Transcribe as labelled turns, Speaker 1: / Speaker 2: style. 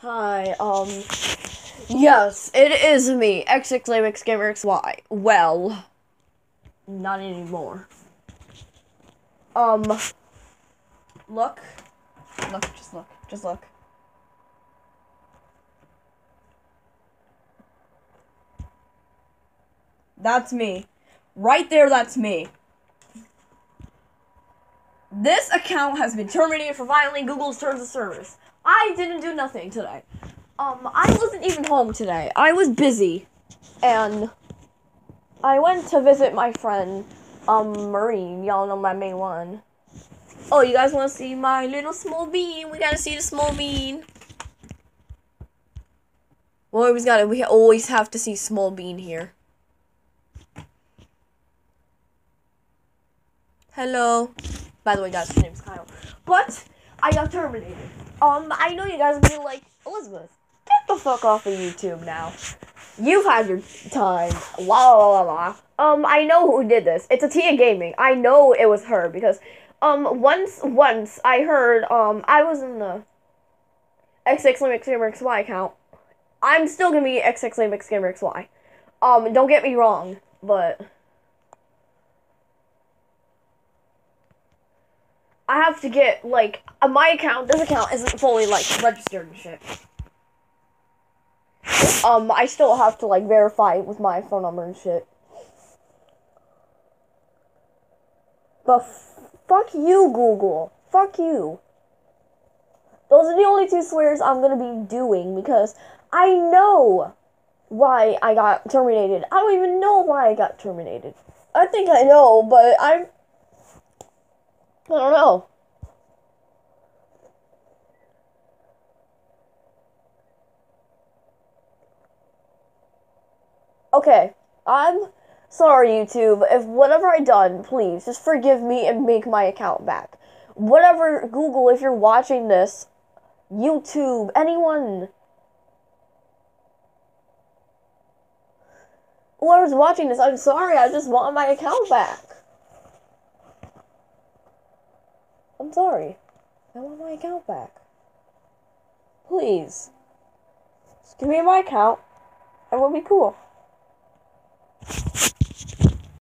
Speaker 1: Hi, um, yes, it is me, XX Gamer XY. Well, not anymore. Um, look, look, just look, just look. That's me. Right there, that's me. This account has been terminated for violating Google's terms of service. I didn't do nothing today. Um, I wasn't even home today. I was busy. And I went to visit my friend, um, Marine. Y'all know my main one. Oh, you guys want to see my little small bean? We gotta see the small bean. We always gotta, we always have to see small bean here. Hello. By the way, guys, his name's Kyle. But I got terminated. Um, I know you guys are being like, Elizabeth, get the fuck off of YouTube now. You've had your time. La la la la. Um, I know who did this. It's a Tia Gaming. I know it was her because, um, once once I heard, um, I was in the XX Limix Gamer XY account. I'm still gonna be XX Limix Gamer XY. Um, don't get me wrong, but. I have to get like uh, my account. This account isn't fully like registered and shit. Um, I still have to like verify with my phone number and shit. But fuck you, Google. Fuck you. Those are the only two swears I'm gonna be doing because I know why I got terminated. I don't even know why I got terminated. I think I know, but I'm I don't know. Okay, I'm sorry, YouTube. If whatever I done, please just forgive me and make my account back. Whatever, Google, if you're watching this, YouTube, anyone, whoever's watching this, I'm sorry. I just want my account back. I'm sorry. I want my account back. Please. Just give me my account. It will be cool.